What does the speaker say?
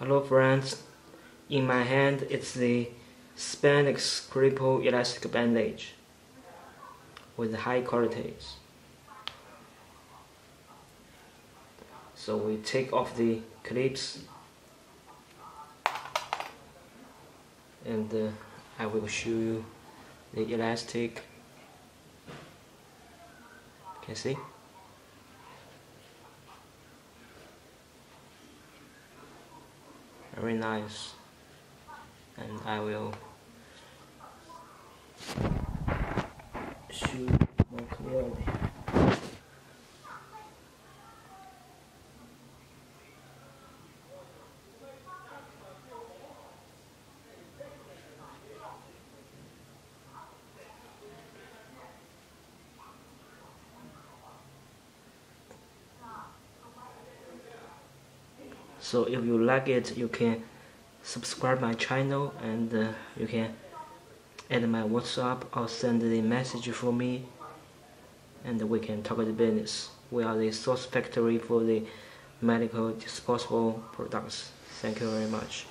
Hello friends, in my hand it's the Spandex Crepe Elastic Bandage with high qualities. So we take off the clips and uh, I will show you the elastic. Can see? Very nice. And I will shoot so if you like it you can subscribe my channel and uh, you can add my whatsapp or send the message for me. And we can talk about the business. We are the source factory for the medical disposable products. Thank you very much